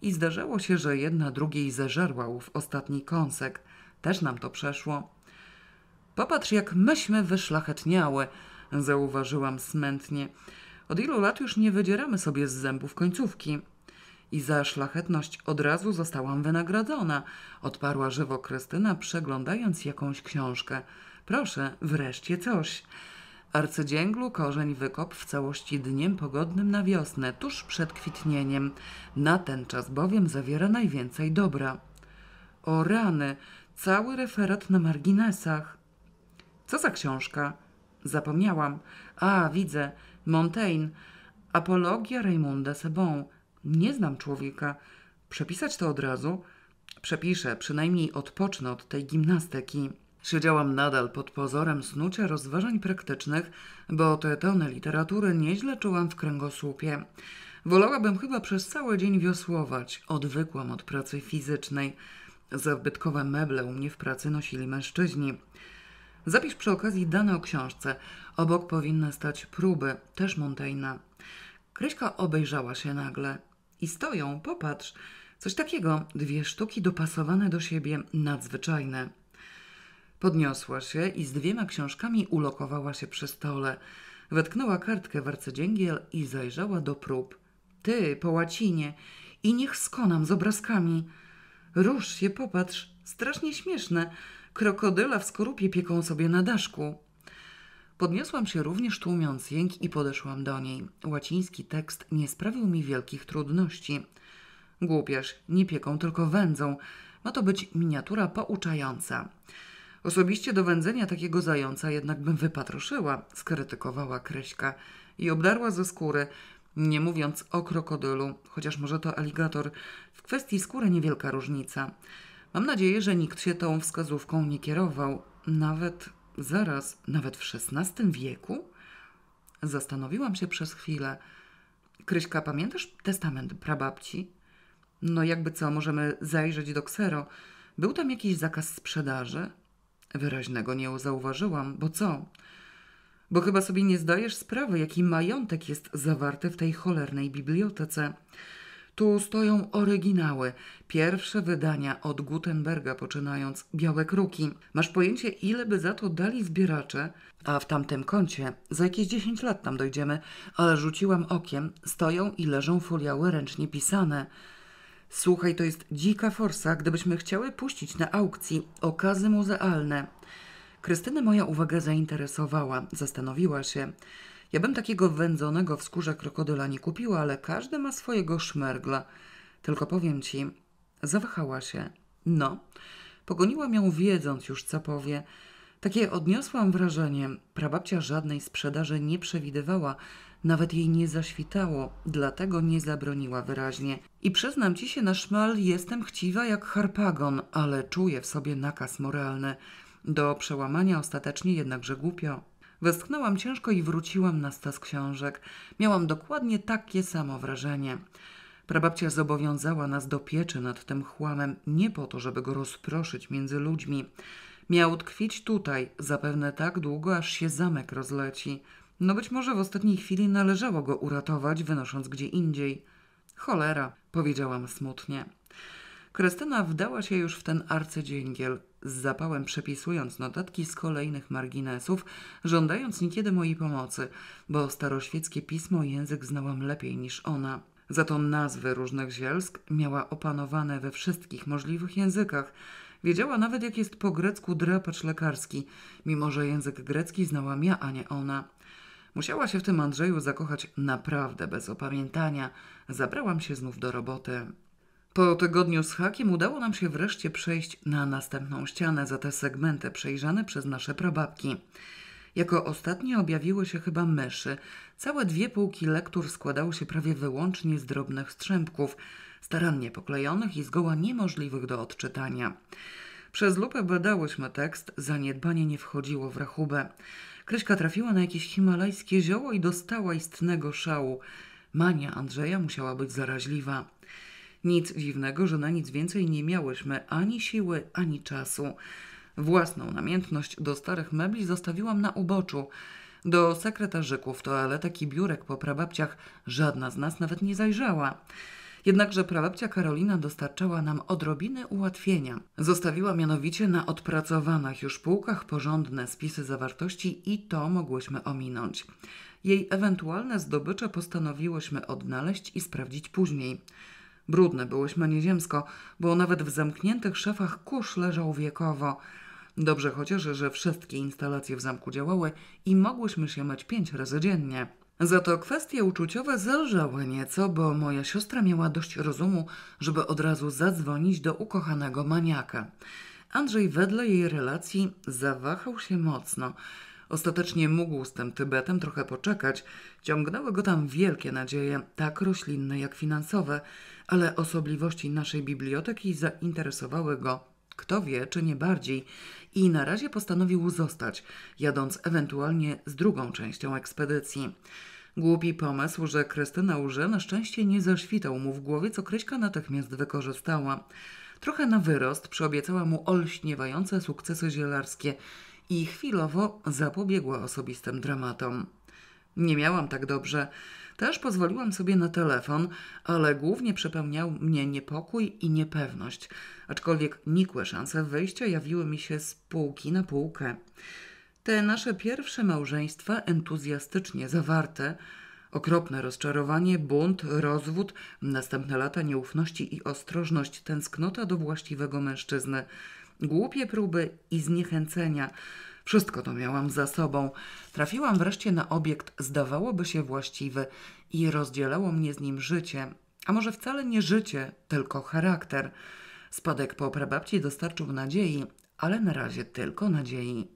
I zdarzało się, że jedna drugiej zeżarła ów ostatni kąsek. Też nam to przeszło. Popatrz, jak myśmy wyszlachetniały, zauważyłam smętnie. Od ilu lat już nie wydzieramy sobie z zębów końcówki. I za szlachetność od razu zostałam wynagrodzona, odparła żywo Krystyna, przeglądając jakąś książkę. Proszę, wreszcie coś. Arcydzięglu korzeń wykop w całości dniem pogodnym na wiosnę, tuż przed kwitnieniem. Na ten czas bowiem zawiera najwięcej dobra. O rany, cały referat na marginesach. Co za książka? Zapomniałam. A, widzę. Montaigne. Apologia Raymunda Sebon. Nie znam człowieka. Przepisać to od razu? Przepiszę, przynajmniej odpocznę od tej gimnastyki. Siedziałam nadal pod pozorem snucia rozważań praktycznych, bo te tony literatury nieźle czułam w kręgosłupie. Wolałabym chyba przez cały dzień wiosłować. Odwykłam od pracy fizycznej. Zabytkowe meble u mnie w pracy nosili mężczyźni. Zapisz przy okazji dane o książce. Obok powinny stać próby, też Montaigne'a. Kryśka obejrzała się nagle. I stoją, popatrz. Coś takiego, dwie sztuki dopasowane do siebie, nadzwyczajne. Podniosła się i z dwiema książkami ulokowała się przy stole. Wetknęła kartkę w arcydzięgiel i zajrzała do prób. Ty, po łacinie. I niech skonam z obrazkami. Rusz się, popatrz. Strasznie śmieszne. Krokodyla w skorupie pieką sobie na daszku. Podniosłam się również tłumiąc jęk i podeszłam do niej. Łaciński tekst nie sprawił mi wielkich trudności. Głupiaż, nie pieką, tylko wędzą. Ma to być miniatura pouczająca. Osobiście do wędzenia takiego zająca jednak bym wypatroszyła, skrytykowała Kryśka i obdarła ze skóry, nie mówiąc o krokodylu, chociaż może to aligator. W kwestii skóry niewielka różnica. Mam nadzieję, że nikt się tą wskazówką nie kierował. Nawet zaraz, nawet w XVI wieku? Zastanowiłam się przez chwilę. Kryśka, pamiętasz testament prababci? No jakby co, możemy zajrzeć do ksero. Był tam jakiś zakaz sprzedaży? Wyraźnego nie zauważyłam, bo co? Bo chyba sobie nie zdajesz sprawy, jaki majątek jest zawarty w tej cholernej bibliotece. Tu stoją oryginały, pierwsze wydania od Gutenberga poczynając, białe kruki. Masz pojęcie, ile by za to dali zbieracze? A w tamtym kącie, za jakieś 10 lat tam dojdziemy, ale rzuciłam okiem, stoją i leżą foliały ręcznie pisane. Słuchaj, to jest dzika forsa, gdybyśmy chciały puścić na aukcji okazy muzealne. Krystynę moja uwaga zainteresowała, zastanowiła się. Ja bym takiego wędzonego w skórze krokodyla nie kupiła, ale każdy ma swojego szmergla. Tylko powiem ci, zawahała się. No, pogoniłam ją wiedząc już, co powie. Takie odniosłam wrażenie. Prababcia żadnej sprzedaży nie przewidywała, nawet jej nie zaświtało, dlatego nie zabroniła wyraźnie. I przyznam ci się na szmal, jestem chciwa jak harpagon, ale czuję w sobie nakaz moralny. Do przełamania ostatecznie jednakże głupio. Westchnęłam ciężko i wróciłam na stas książek. Miałam dokładnie takie samo wrażenie. Prababcia zobowiązała nas do pieczy nad tym chłamem nie po to, żeby go rozproszyć między ludźmi. Miał tkwić tutaj, zapewne tak długo, aż się zamek rozleci. No być może w ostatniej chwili należało go uratować, wynosząc gdzie indziej. Cholera, powiedziałam smutnie. Krystyna wdała się już w ten arcydzięgiel, z zapałem przepisując notatki z kolejnych marginesów, żądając niekiedy mojej pomocy, bo staroświeckie pismo i język znałam lepiej niż ona. Za to nazwy różnych zielsk miała opanowane we wszystkich możliwych językach. Wiedziała nawet, jak jest po grecku drapacz lekarski, mimo że język grecki znałam ja, a nie ona. Musiała się w tym Andrzeju zakochać naprawdę bez opamiętania. Zabrałam się znów do roboty. Po tygodniu z hakiem udało nam się wreszcie przejść na następną ścianę za te segmenty przejrzane przez nasze prababki. Jako ostatnie objawiły się chyba myszy. Całe dwie półki lektur składały się prawie wyłącznie z drobnych strzępków, starannie poklejonych i zgoła niemożliwych do odczytania. Przez lupę badałyśmy tekst, zaniedbanie nie wchodziło w rachubę. Kryśka trafiła na jakieś himalajskie zioło i dostała istnego szału. Mania Andrzeja musiała być zaraźliwa. Nic dziwnego, że na nic więcej nie miałyśmy ani siły, ani czasu. Własną namiętność do starych mebli zostawiłam na uboczu. Do sekretarzyków, toaletek i biurek po prababciach żadna z nas nawet nie zajrzała. Jednakże prababcia Karolina dostarczała nam odrobiny ułatwienia. Zostawiła mianowicie na odpracowanych już półkach porządne spisy zawartości i to mogłyśmy ominąć. Jej ewentualne zdobycze postanowiłyśmy odnaleźć i sprawdzić później. Brudne byłyśmy nieziemsko, bo nawet w zamkniętych szafach kurz leżał wiekowo. Dobrze chociaż, że wszystkie instalacje w zamku działały i mogłyśmy się myć pięć razy dziennie. Za to kwestie uczuciowe zelżały nieco, bo moja siostra miała dość rozumu, żeby od razu zadzwonić do ukochanego maniaka. Andrzej wedle jej relacji zawahał się mocno. Ostatecznie mógł z tym Tybetem trochę poczekać. Ciągnęły go tam wielkie nadzieje, tak roślinne jak finansowe, ale osobliwości naszej biblioteki zainteresowały go, kto wie, czy nie bardziej, i na razie postanowił zostać, jadąc ewentualnie z drugą częścią ekspedycji. Głupi pomysł, że Krystyna łże na szczęście nie zaświtał mu w głowie, co Kryśka natychmiast wykorzystała. Trochę na wyrost przyobiecała mu olśniewające sukcesy zielarskie i chwilowo zapobiegła osobistym dramatom. Nie miałam tak dobrze. Też pozwoliłam sobie na telefon, ale głównie przepełniał mnie niepokój i niepewność, aczkolwiek nikłe szanse wyjścia jawiły mi się z półki na półkę. Te nasze pierwsze małżeństwa entuzjastycznie zawarte, okropne rozczarowanie, bunt, rozwód, następne lata nieufności i ostrożność, tęsknota do właściwego mężczyzny, głupie próby i zniechęcenia – wszystko to miałam za sobą. Trafiłam wreszcie na obiekt, zdawałoby się właściwy i rozdzielało mnie z nim życie. A może wcale nie życie, tylko charakter. Spadek po prababci dostarczył nadziei, ale na razie tylko nadziei.